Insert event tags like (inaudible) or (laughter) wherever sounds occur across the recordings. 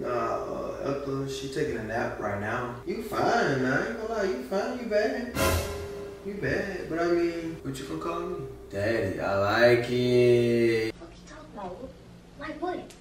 Nah, uh, Ethel, she taking a nap right now. You fine, man. I ain't gonna lie, you fine, you bad. You bad, but I mean, what you gonna call me? Daddy, I like it. What you talking about? Like what?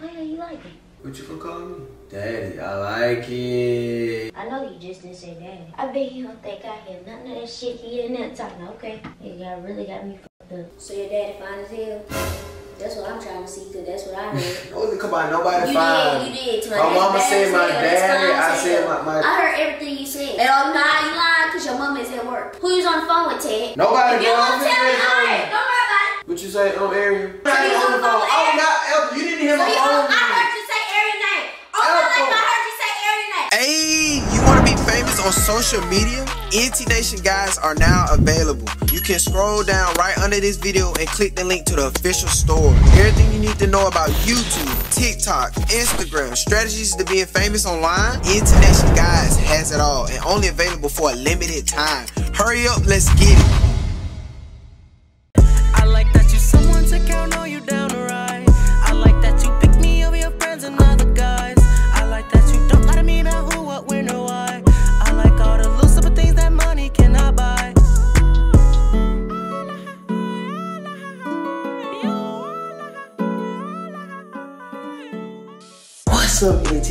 Why are you like it? What you gonna call me? Daddy, I like it. I know you just didn't say daddy. I bet you don't think I hear nothing of that shit he in there talking. Okay, you got really got me fucked up. So your daddy fine as hell? That's what I'm trying to see, cause that's what I heard. (laughs) I wasn't come on, nobody you fine. did, you did. To My mama said my hell. Daddy, I said my- my- I heard everything you said. And oh, nah, you lying, cause your mama is at work. Who you on the phone with, Ted? Nobody, If you bro. don't I'm tell me, alright, don't worry about it. What you say on Ariel? So you on the phone Oh, Ariel? not Ethel. You didn't hear So my phone. I heard you say Ariel name. Oh, my Elko. life, I heard you say area name. Hey, you want to be famous on social media? E&T Nation guys are now available. You can scroll down right under this video and click the link to the official store. Everything you need to know about YouTube, TikTok, Instagram, strategies to being famous online. E&T Nation guys has it all and only available for a limited time. Hurry up, let's get it.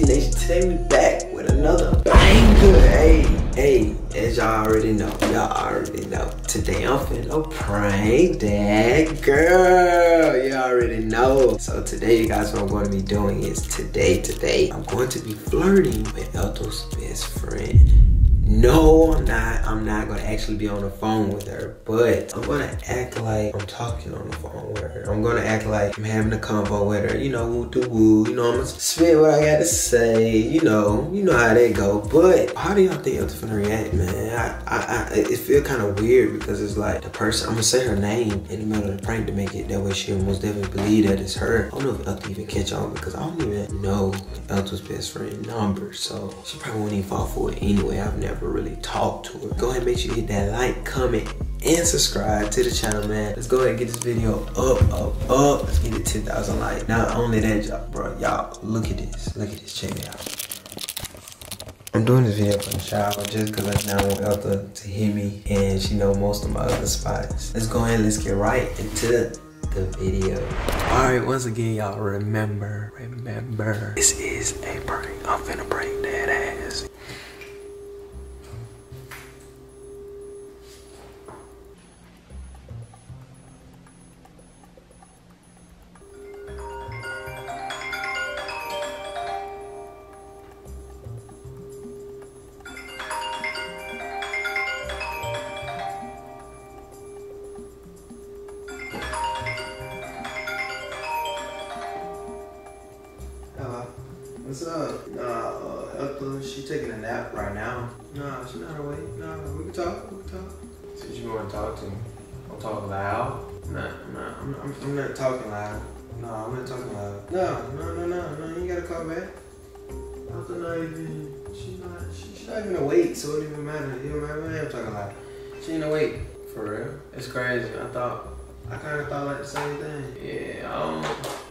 Nation? Today we back with another banger. Hey, hey, as y'all already know, y'all already know. Today I'm finna prank that girl. Y'all already know. So today, you guys, what I'm going to be doing is today, today, I'm going to be flirting with Elto's best friend. No, I'm not. I'm not gonna actually be on the phone with her, but I'm gonna act like I'm talking on the phone with her. I'm gonna act like I'm having a convo with her. You know, woo doo woo. You know, I'm gonna spit what I got to say. You know, you know how they go. But how do y'all think gonna react, man? I, I, I it feel kind of weird because it's like the person. I'm gonna say her name in the middle of the prank to make it that way. She'll most definitely believe that it's her. I don't know if Elton even catch on because I don't even know Elton's best friend number, so she probably won't even fall for it anyway. I've never really talked to her. Go ahead and make sure you hit that like, comment, and subscribe to the channel, man. Let's go ahead and get this video up, up, up. Let's get it 10,000 likes. Not only that, y'all, bro, y'all, look at this. Look at this. Check it out. I'm doing this video from the shower just because I now want Elta to hear me and she know most of my other spots. Let's go ahead let's get right into the video. Alright, once again, y'all remember, remember, this is a prank. I'm finna prank that ass. Uh, Ethel, she taking a nap right now. Nah, she not awake. Nah, we can talk. We can talk. Since you want to talk to me, I'll talk loud. Nah, nah, I'm, I'm, I'm not talking loud. No, I'm not talking loud. No, no, no, no, no, you gotta call back. Ethel not even, she not, she, she not even awake, so it don't even matter. It don't matter, I'm talking loud. She ain't awake. For real? It's crazy. I thought, I kinda thought like the same thing. Yeah, I don't,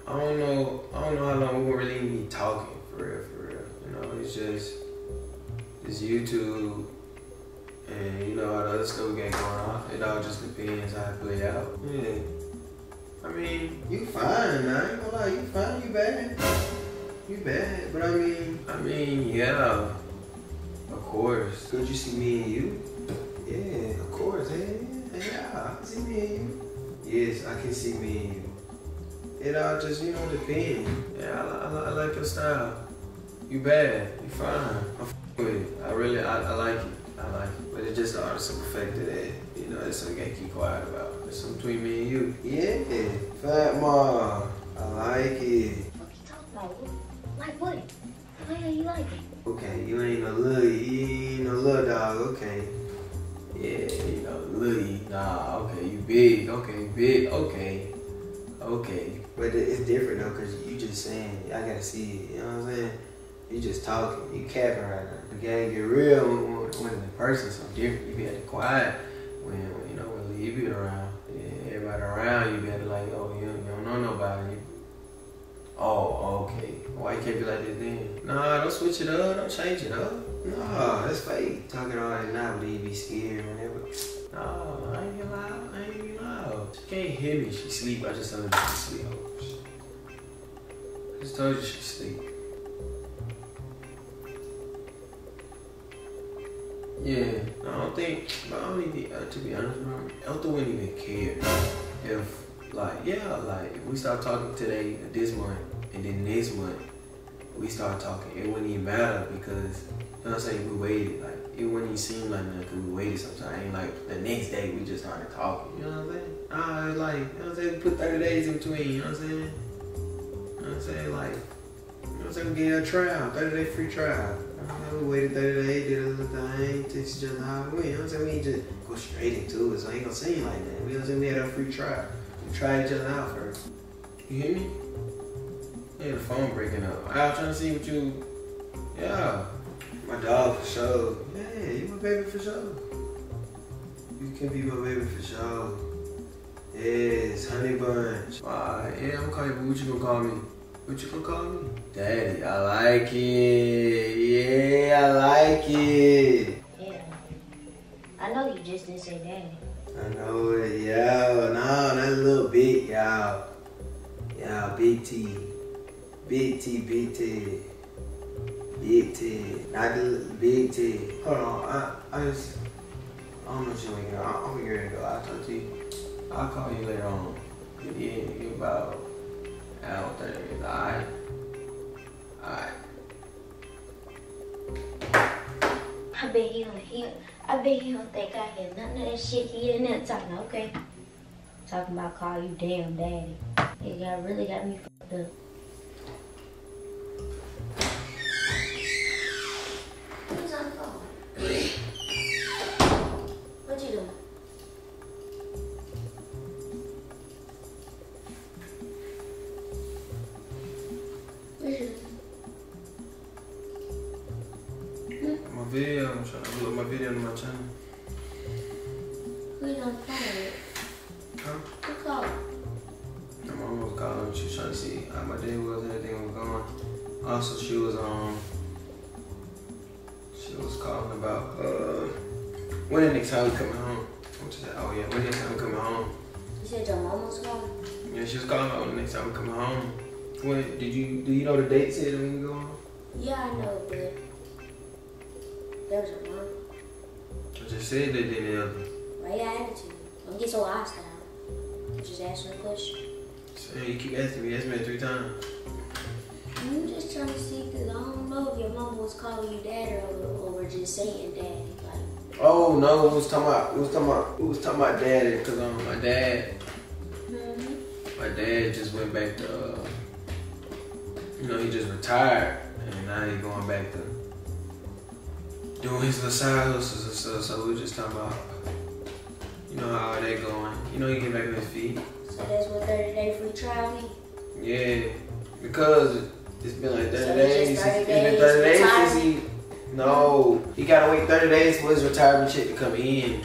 I don't know, I don't know how long we gonna really be talking, for real, for real. You know, it's just, it's YouTube, and you know all the other stuff we got going on. It all just depends how it play out. Yeah. I mean, you fine, man. I ain't gonna lie, you fine, you bad. You bad, but I mean, I mean, yeah. Of course. Could you see me and you? Yeah, of course. Hey, yeah, I can see me and you. Yes, I can see me and you. It all just, you know, depends. Yeah, I, I, I like your style. You bad. You fine. I'm f- with it. I really, I, I like it. I like it. But it's just the artist effect that, you know, that's something I gotta keep quiet about. It's something between me and you. Yeah, Fat Ma. I like it. What you talking about? Like what? Why are you like it? Okay, you ain't no little, you ain't no little dog, okay. Yeah, you know, little, nah, okay, you big, okay, big, okay, okay. But it's different though, cause you just saying, I gotta see it, you know what I'm saying? You just talking, you capping right now. The game get real when, the person's so different. You be at the quiet when, you know, when Lee be around. Yeah, everybody around, you the like, oh, you, you don't know nobody. You, oh, okay, Why you can't be like this then? Nah, don't switch it up. Don't change it up. Nah, that's fake. Talking all that now, but you be scared whenever. No, I ain't gonna lie. I ain't gonna lie. She can't hear me. She sleep. I just told her she sleep. I just told you she sleep. Yeah, I don't think, I don't even, uh, to be honest, bro, Elton wouldn't even care if, like, yeah, like, if we start talking today, this month, and then next month, we start talking, it wouldn't even matter because, you know what I'm saying, we waited, like, it wouldn't even seem like nothing we waited sometimes. Ain't like the next day we just started talking, you know what I'm saying? Ah, uh, like, you know what I'm saying, put 30 days in between, you know what I'm saying? You know what I'm saying, like, you know what I'm saying, we get a trial, 30 day free trial. We waited 30 days, did a little thing, text each other how it went. You know what I'm saying? We just go straight into it, so I ain't gonna seem like that. You know what I'm saying? We had a free trial. We tried each other out first. You hear me? Yeah, the phone breaking up. I was trying to see what you. Yeah. My dog for sure. Yeah, you my baby for sure. You can be my baby for sure. Yes, honey bunch. Alright, yeah, I'm gonna call you, but what you gonna call me? What you gonna call me? Daddy, I like it. Yeah, I like it. Yeah. I know you just didn't say daddy. I know it, yo. No, that little big, y'all. Y'all, big T. Big T, big T. Big T. Not the big T. Hold on, I, I just, I don't know if you're waking up. I'm gonna get to go. I'll talk to you. I'll call you later on. Yeah, about out there. Alright? Alright. I bet he don't he, I bet he don't think I hear none of that shit he in there talking, okay? Talking about call you damn daddy. He got really got me fucked up. Who's on the phone? What you doing? What you I'm trying to upload my video to my channel. Who you on the phone with? Huh? Who called? My mom was calling. She was trying to see how my day was and everything was going. Also, she was um, she was calling about uh, when the next time we coming home. What you said? Oh yeah, when the next time we coming home. You said your mom was calling? Yeah, she was calling about when the next time we coming home. When did you do you know the date said when we go home? Yeah, I know, but I just said that then the. Why you attitude? Don't get so hostile. Just asking a question. So you keep asking me, ask me three times. I'm just trying to see, because I don't know if your mom was calling you daddy or, or just saying daddy. Like, Oh no, we was talking about we was talking about we was talking about daddy because um my dad mm-hmm. my dad just went back to uh, you know he just retired and now he's going back to doing his little side hustles and stuff. So we were just talking about you know how are they going. You know he get back on his feet. so that's what 30 day free trial mean? Yeah, because it's been like 30 So days. it's just 30 It's been days 30 days since he. No, he gotta wait 30 days for his retirement check to come in.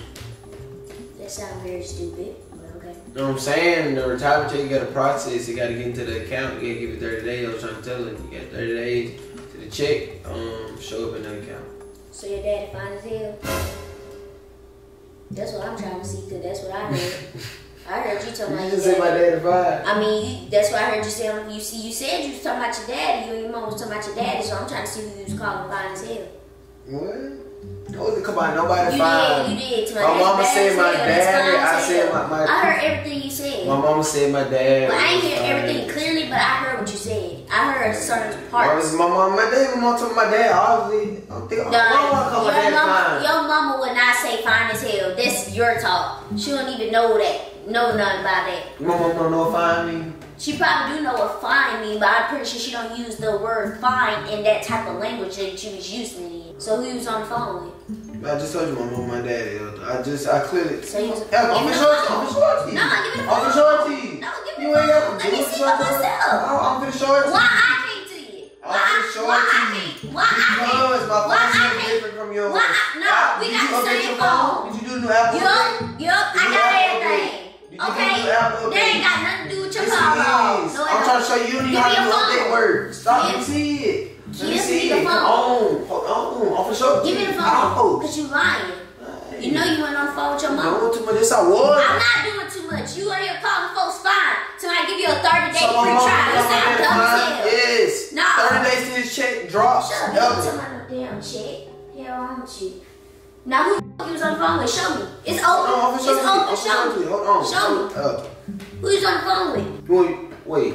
That sounds very stupid, but okay. You know what I'm saying? The retirement check you gotta process, you gotta get into the account, you gotta give it 30 days. I was trying to tell him, you got 30 days to the check, um, show up in the account. So your daddy fine as hell? That's what I'm trying to see, because that's what I heard. I heard you talking (laughs) You about just your say my daddy. daddy fine. I mean, you, that's what I heard you say. You see, you said you was talking about your daddy. You and your mom was talking about your daddy. So I'm trying to see who you was calling fine as hell. What? No, come on, nobody You fine. did, you did. My, mama said my hell. That's daddy, fine I said my- my- I heard everything you said. My mama said my dad. Well, I ain't was hear everything clearly, but I heard what you said. I heard certain parts. my mom, my dad, my mom told my dad, obviously. I don't think No, don't wanna call my your, dad mama, fine. your mama would not say fine as hell. That's your talk. She don't even know that. Know nothing about that. My mom don't know what fine mean. She probably do know what fine mean, but I'm pretty sure she don't use the word fine in that type of language that she was using it in. So who you was on the phone with? I just told you my mom, my daddy. I just, I clearly. So you was- Yeah, I'm for shorty. Shorty. No, give me the I'm for phone. shorty. No, give me You the ain't got phone. to Let do me it, for myself. Oh, I'm for shorty. Why I can't see it? Why, I'm for why I shorty. can't? Why I Because can't? my Why phone's I so can't? different from yours. Why no, we got you the same phone. Did you do the new Apple Yup, yup, I got Apple everything. update? Did You Okay? That ain't got nothing to do with your Yes, call No, I'm trying to show you. You don't Give even me how to do phone. words. Stop. Let me see it. Let me see it. Come on. Hold on. I'm for sure. Give me the phone. Cause you lying. You know you went on the phone with your I'm mom. doing too much. Yes, I was. I'm not doing too much. You out here calling folks fine. Till I give you a 30 day So free trial. My sound dumb as. Yes. No. 30 days to this check drops. Shut up. You Double. don't tell no damn shit. Hell wrong with you. Now who the was on the phone with? Show me. It's open. Hold I'm it's open. For Show me. Hold on. Show me. Uh, Who you was on the phone with? you want, wait.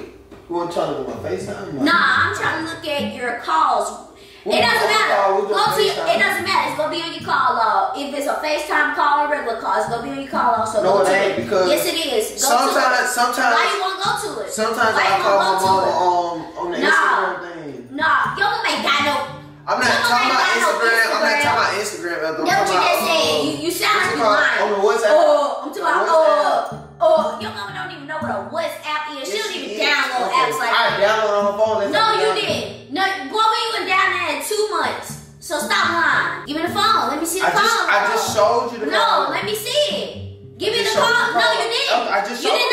You want to try to do my FaceTime? Nah, I'm trying to look at your calls. We It doesn't matter. Go to your, it doesn't matter. It's gonna be on your call log. If it's a FaceTime call or regular call, it's gonna be on your call log. So No, go it ain't, because yes, it is. Go sometimes- to it. sometimes- Why you won't go to it? Sometimes Why I call my won't go mama to it? on, on the Nah. Instagram thing. Nah, your mama ain't got no. I'm not talking about no Instagram. I'm not talking about Instagram. I'm That's what talking you about, just said. You, you sound like you called? lying. On the WhatsApp. Oh, I'm talking about, oh, oh, your mama don't even know what a WhatsApp is. She don't even is. download Okay. apps like I that. download on her phone. No, you didn't. No, boy, we went down there in two months. So stop lying. Give me the phone. Let me see the I phone. just, I just showed you the No, phone. let me see it. Give me the you No, you didn't. I just showed you.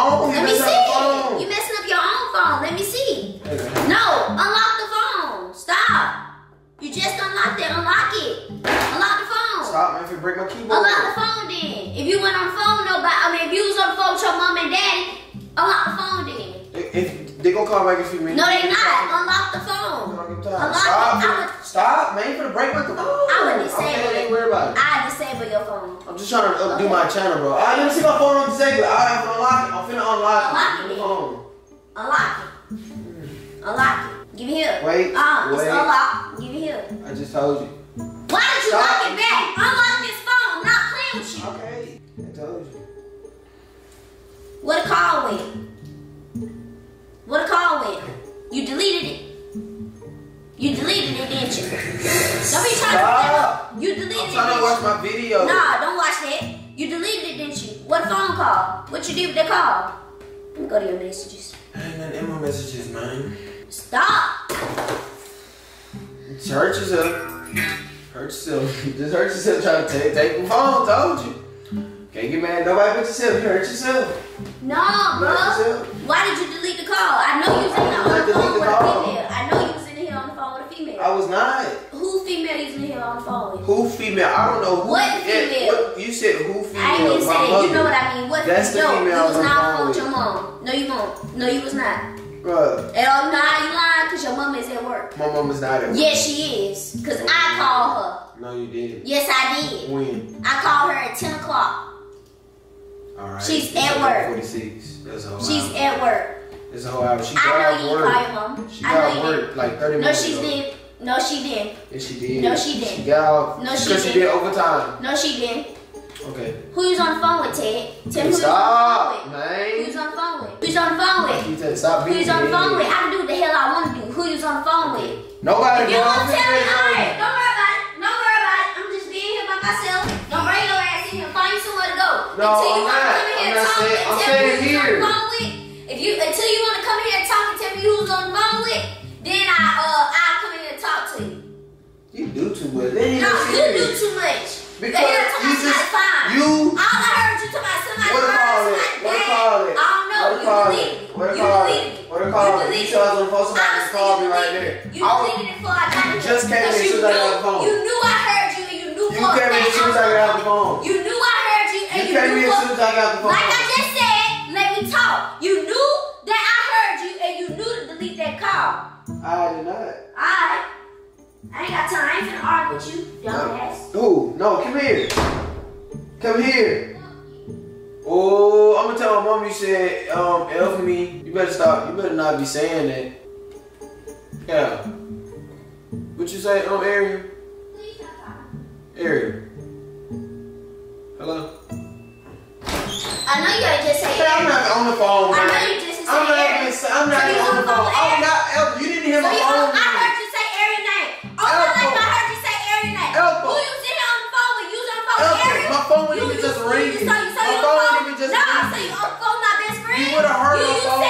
On. Let you me see phone. You messing up your own phone. Let me see. No, unlock the phone. Stop. You just unlocked it. Unlock it. Unlock the phone. Stop, man. If you break my keyboard. Unlock the phone then. If you went on the phone, nobody. I mean, if you was on the phone with your mom and daddy, unlock the phone then. They gonna call back in a few minutes. No, they not. Unlock the phone. Unlock Stop. I would, Stop, man. You finna break my phone. I would disable Okay, it. ain't worry about it. I disable your phone. I'm just trying to updo my channel, bro. Alright, let me see my phone on disable. I have to unlock it. I'm finna unlock it. Unlock it. Unlock it. Unlock it. Give it here. Wait, Uh, it's unlocked. Give it here. I just told you. Why did you Stop. lock it back? Unlock this phone. I'm not playing with you. Okay. I told you. What a call went. What a call went. You deleted it. You deleted it, didn't you? Don't be trying Stop. to. You deleted I'm it. trying to watch you? my video. Nah, don't watch that. You deleted it, didn't you? What a phone call? What you did with the call? Let me go to your messages. I ain't nothing in my messages, man. Stop. Hurt yourself. Hurt yourself. Just hurt yourself (laughs) trying to take, take my phone. Told you. Can't get mad at nobody but yourself. You hurt yourself. No, bro. Why did you delete the call? I know you was in here on I the phone with the a female. I know you was in here on the phone with a female. I was not. Who female was in here on the phone with? Who female? I don't know who. What female? what- you said who female? I My say that. You know what I mean. What That's the no, female you was not on the with your mom. No, you won't. No, you was not. Bruh, And nah, you lying because your mom is at work. my mom is not at work. Yes, she is. Because I called her. No, you didn't. Yes, I did. When? I called her at 10 o'clock. Alright. She's at work. 46. That's a whole She's hour. at work. That's a whole hour. She I got know you work. call your mom. She I got you work didn't. like 30 No, minutes she didn't. No, she didn't. Yes, she did. No, she didn't. She got off. No, she Because she didn't. did overtime. No, she didn't. Okay. Who you on the phone with, Ted? Tell me who you Stop, on the phone with. Who man. you on the phone with? Who you on the phone with? You stop Who being you was on the phone with? I can do what the hell I want to do. Who you on the phone with? Nobody If you bro. don't tell me, finna go. alright, don't worry about it. Don't worry about it. I'm just being here by myself. Don't bring your ass in here. Find you somewhere to go. No, until you wanna come in here and not talk saying- and tell me saying who you was on here. with. If you until you want to come in here and talk and tell me who was on the phone with, then I uh I come in here and talk to you. You do too much. They ain't No, even you do too much. Because They here talking you just- fine. you- All I heard you talking about somebody What to call it? somebody What to call it? I don't know. What to you call deleted it? it. What to you call deleted it? it. What You call it? You deleted said I was on the phone, somebody just called you me right there. You I was- deleted it before I got You here. just came in as you soon as I got knew- the phone. You knew I heard you and you knew You came in as soon as I got the calling. phone. You knew I heard you and You you, came knew as soon as I got the phone. Like I just said, let me talk. You knew that I heard you and you knew to delete that call. I did not. Alright. I ain't got time. I ain't finna argue with you, dumbass. Who? No, come here. Come here. Oh, I'm gonna tell my mom you said um for me. You better stop. You better not be saying that. Yeah. What you say, um, Ariel? Ariel. Not So oh, you even on the phone. I'm not. El, you didn't hear So my you, phone. I heard you say Ariel name. All my life I heard you say Ariel name. Elbow. Who you sitting on the phone with? You was on the phone with. My phone wasn't even just ringing. So, so My you phone wasn't even just No, so you on the phone with my best friend? You would've heard you, my phone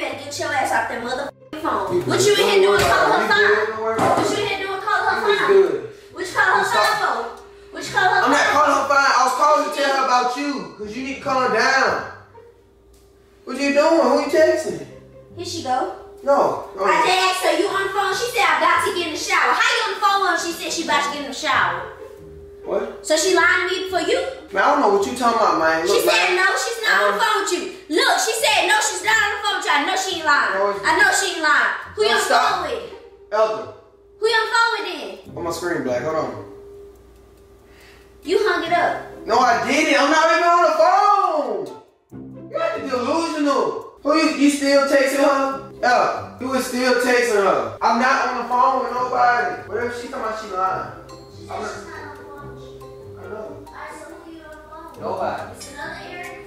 better get your ass off that motherfucking phone. What you in here doing? worry Call her it. You good. Don't phone. What you in here doing? Call her phone. What you call her phone for? What you call her I'm not calling her fine. I was calling to tell her about you. Cause you need to calm down. What you doing? Who you texting? Here she go. No. no. I just asked her, you on the phone? She said, I'm about to get in the shower. How you on the phone when she said she about to get in the shower? What? So she lying to me for you? Man, I don't know what you talking about, man. She said man. no, she's not on the phone with you. Look, she said no, she's not on the phone with you. I know she ain't lying. No, I know she ain't lying. Who you on the phone with? Elder. Who you on the phone with then? On my screen black. Hold on. You hung it up. No, I didn't. I'm not even on the phone. You got to delusional. Who you, you still texting her? Yeah, you was still texting her. I'm not on the phone with nobody. Whatever she talking about, she lying. Nobody. It's another Ariel.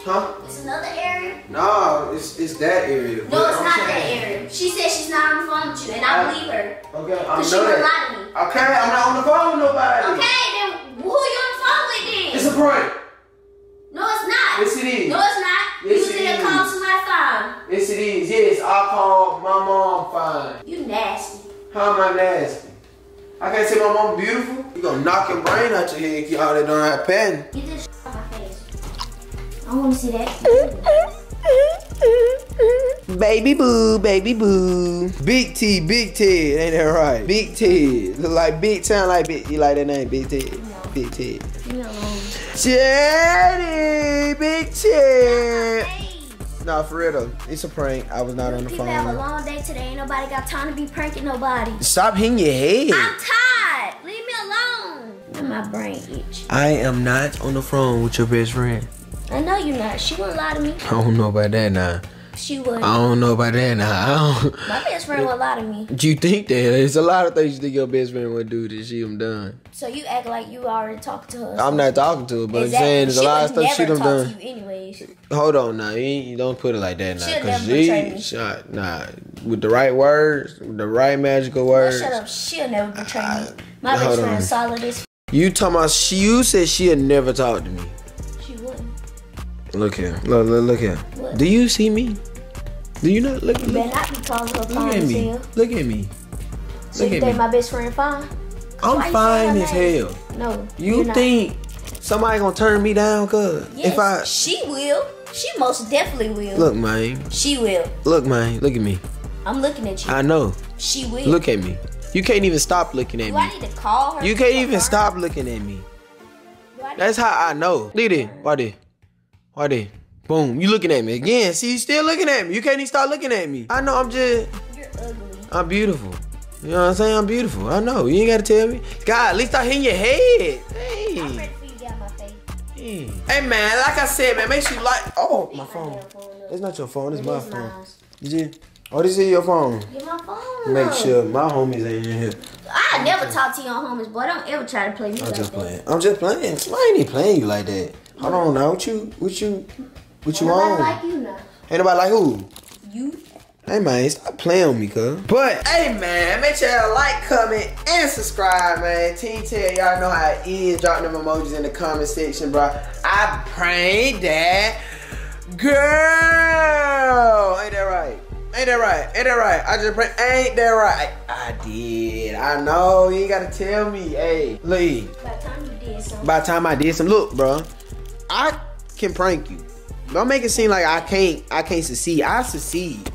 Huh? It's another Ariel. No, it's it's that Ariel. No, it's I'm not that Ariel. She said she's not on the phone with you, and I I- believe her. Okay, I she know wouldn't that. lie to me. Okay, I'm not on the phone with nobody. Okay, then who you on the phone with then? It's a prank. no, it's not. Yes, it is. No, it's not. Yes, you was it in there is. calling somebody phone. Yes, it is. Yes, I called my mom fine. You nasty. How am I nasty? I can't say my mom beautiful. You gonna knock your brain out your head if you all that don't have pen. Get this shit off my face. I want to see that. Baby boo, baby boo. Big T, Big Ted, ain't that right? Big Ted. Look like big sound like big. You like that name, Big Ted? No. Big Ted. Leave me alone. Chetty, Big Ted. Nah, for real though. It's a prank. I was not on the phone. people have a long day today. Ain't nobody got time to be pranking nobody. Stop hitting your head. I'm tired. Leave me alone. And my brain itch. I am not on the phone with your best friend. I know you're not. She wouldn't lie to me. I don't know about that now. She would. I don't know about that now. I don't. My best friend would lie to me. Do (laughs) You think that? There's a lot of things you think your best friend would do to see them done. So you act like you already talked to her. I'm not talking to her, but Exactly. I'm saying there's a lot of stuff she done done. To you anyways. Hold on now, you, you don't put it like that now, She'll cause never betray me. she, shot, nah, with the right words, with the right magical words. Shut up. She'll never betray me. Ah, My hold best on. friend is solid as f- You talking about? She, you said she'd never talk to me. she wouldn't. Look here, look, look, look here. What? Do you see me? Do you not look? Look, better not be calling her look fine at me. Look at me. So Look you at think me. my best friend fine? I'm fine as hell. No. You you're not. think somebody gonna turn me down? Cause Yes, if I she will. She most definitely will. look, man, She will. look, man, look at me. I'm looking at you. I know. she will. Look at me. You can't even stop looking at Do I me. need to call her? You can't even stop looking at me. I That's how I know. It. Why did? Why did? Boom. You looking at me again. See, you still looking at me. You can't even start looking at me. I know I'm just, You're ugly. I'm beautiful. You know what I'm saying? I'm beautiful. I know. You ain't gotta tell me. God, at least I hit your head. Hey. I'm ready for you to get my face. Hey, Hey, man, like I said, man, make sure you like. Oh, my phone. It's not your phone. It's It my is phone. mine. Did you? Oh, this is your phone. Get my phone. Make sure my homies ain't in here. I never talk to your homies, boy. Don't ever try to play me I'm like just that. playing. I'm just playing. I ain't playing you like that. Hold on now. What you? What you? What you Ain't nobody on? like you now. Ain't nobody like who? You. Hey man, stop playing with me, cuz. But hey man, make sure you like, comment, and subscribe, man. Team tell y'all know how it is. Drop them emojis in the comment section, bro. I prayed that girl. Ain't that right? Ain't that right? Ain't that right? I just pray. Ain't that right? I did. I know. You ain't gotta tell me. Hey, Lee. By the time you did something. By the time I did some, look, bro, I can prank you. Don't make it seem like I can't. I can't succeed. I succeed.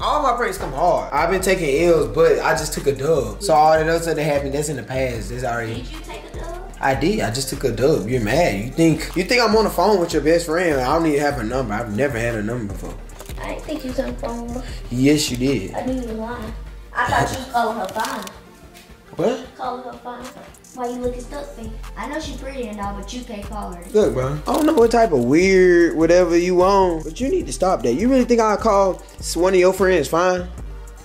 All my pranks come hard. I've been taking L's, but I just took a dub. So all that else that happened, that's in the past. That's already. Did you take a dub? I did. I just took a dub. You're mad. You think you think I'm on the phone with your best friend? I don't even have a number. I've never had a number before. I didn't think you was on the phone. Yes, you did. I knew you was lying. I thought you was calling her fine. What? Call her fine. Why you looking stuck for? I know she's pretty and all, but you can't call her. Look, bro. I don't know what type of weird whatever you want, but you need to stop that. You really think I'll call one of your friends fine?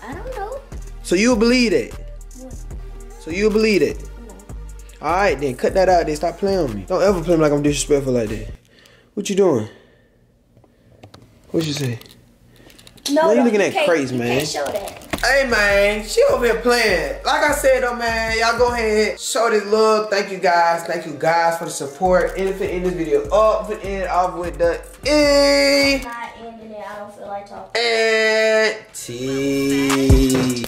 I don't know. So you'll believe that? What? So you'll believe that? No. All right, then cut that out. Then stop playing with me. Don't ever play me like I'm disrespectful like that. What you doing? What you say? No, Man, you no, looking at can't- crazy, you man. Can't show that. Hey man, she over here playing. Like I said though, man, y'all go ahead, show this love. Thank you guys. Thank you guys for the support. Anything in this video up, put end off with the E. Not ending it. I don't feel like talking. And T.